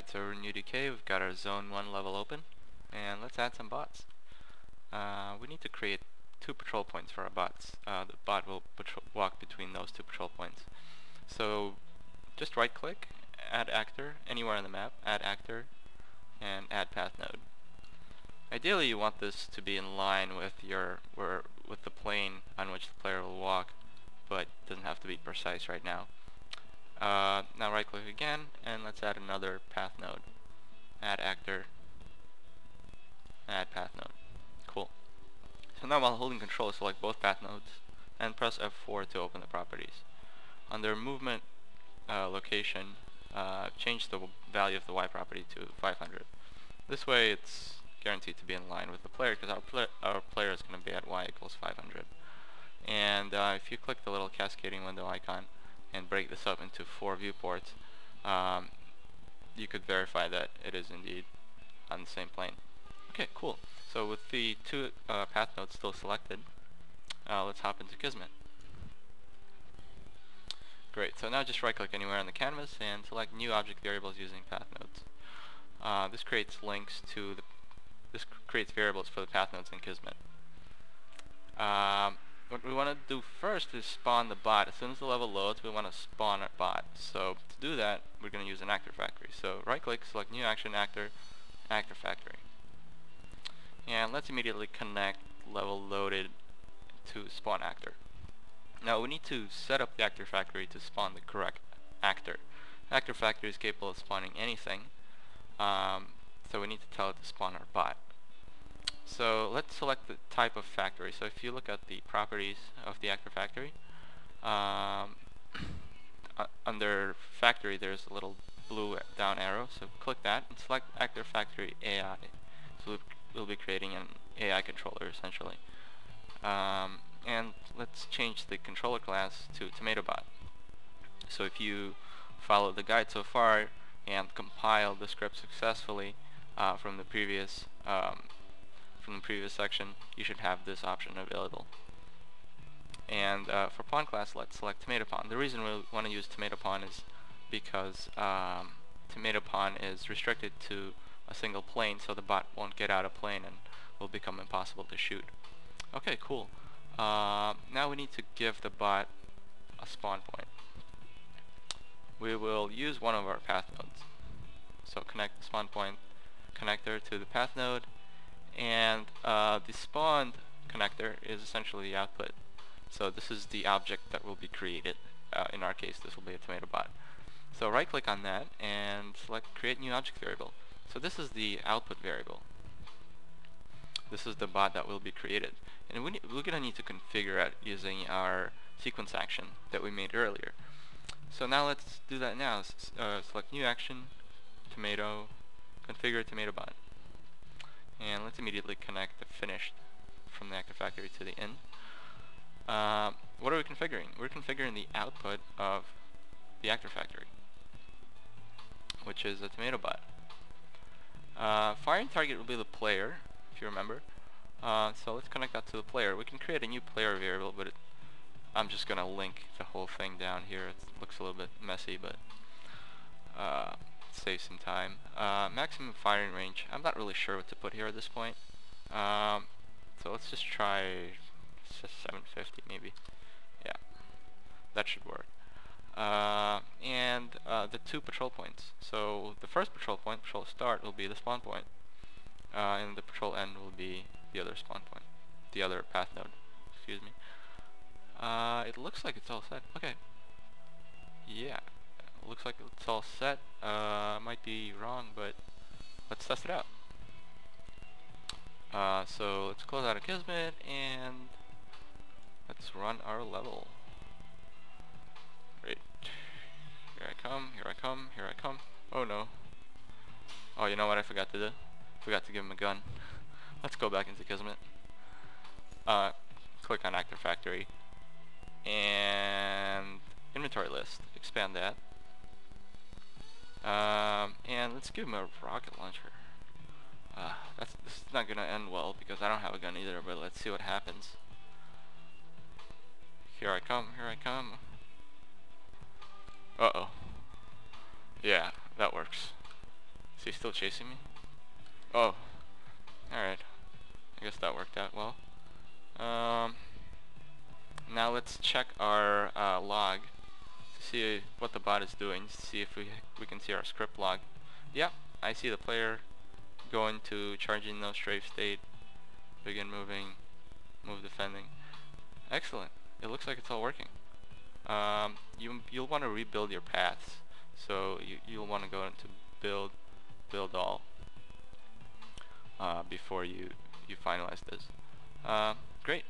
Alright, so we're in UDK, we've got our zone 1 level open, and let's add some bots. Uh, we need to create two patrol points for our bots. Uh, the bot will walk between those two patrol points. So just right click, add actor, anywhere on the map, add actor, and add path node. Ideally you want this to be in line with your where, with the plane on which the player will walk, but it doesn't have to be precise right now. Uh, now right click again and let's add another path node. Add actor, add path node. Cool. So now while holding control select both path nodes and press F4 to open the properties. Under movement uh, location uh, change the value of the Y property to 500. This way it's guaranteed to be in line with the player because our, pl our player is going to be at Y equals 500. And uh, if you click the little cascading window icon, and break this up into four viewports, um, you could verify that it is indeed on the same plane. Okay, cool. So with the two uh, path nodes still selected, uh, let's hop into Kismet. Great, so now just right click anywhere on the canvas and select new object variables using path nodes. Uh, this creates links to the, this creates variables for the path nodes in Kismet. Um, what we want to do first is spawn the bot. As soon as the level loads, we want to spawn our bot. So to do that, we're going to use an actor factory. So right click, select new action actor, actor factory. And let's immediately connect level loaded to spawn actor. Now we need to set up the actor factory to spawn the correct actor. Actor factory is capable of spawning anything, um, so we need to tell it to spawn our bot. So let's select the type of factory. So if you look at the properties of the actor factory, um, under factory there's a little blue down arrow. So click that and select actor factory AI. So we'll be creating an AI controller essentially. Um, and let's change the controller class to TomatoBot. So if you follow the guide so far and compile the script successfully uh, from the previous um, from the previous section, you should have this option available. And uh, for pawn class, let's select tomato pawn. The reason we want to use tomato pawn is because um, tomato pawn is restricted to a single plane, so the bot won't get out of plane and will become impossible to shoot. Okay, cool. Uh, now we need to give the bot a spawn point. We will use one of our path nodes. So connect the spawn point connector to the path node and the spawned connector is essentially the output. So this is the object that will be created. Uh, in our case, this will be a tomato bot. So right click on that and select create new object variable. So this is the output variable. This is the bot that will be created. And we we're going to need to configure it using our sequence action that we made earlier. So now let's do that now. S uh, select new action, tomato, configure tomato bot and let's immediately connect the finished from the actor factory to the in. Uh, what are we configuring? We're configuring the output of the actor factory, which is a tomato bot. Uh, firing target will be the player, if you remember. Uh, so let's connect that to the player. We can create a new player variable, but it, I'm just going to link the whole thing down here. It looks a little bit messy, but uh, save some time. Uh, maximum firing range. I'm not really sure what to put here at this point. Um, so let's just try just 750 maybe. Yeah, that should work. Uh, and uh, the two patrol points. So the first patrol point, patrol start, will be the spawn point. Uh, and the patrol end will be the other spawn point. The other path node. Excuse me. Uh, it looks like it's all set. Okay. Yeah looks like it's all set. Uh, might be wrong, but let's test it out. Uh, so let's close out of Kismet and let's run our level. Great. Here I come, here I come, here I come. Oh no. Oh, you know what I forgot to do? Forgot to give him a gun. let's go back into Kismet. Uh, click on Actor Factory and inventory list. Expand that. Um, and let's give him a rocket launcher. Uh, that's this is not gonna end well because I don't have a gun either. But let's see what happens. Here I come. Here I come. Uh oh. Yeah, that works. Is he still chasing me? Oh. Alright. I guess that worked out well. Um, now let's check our uh, log to see what the bot is doing, see if we, we can see our script log. Yep, I see the player going to charging no strafe state, begin moving, move defending. Excellent. It looks like it's all working. Um, you, you'll want to rebuild your paths. So you, you'll want to go into build, build all uh, before you, you finalize this. Uh, great.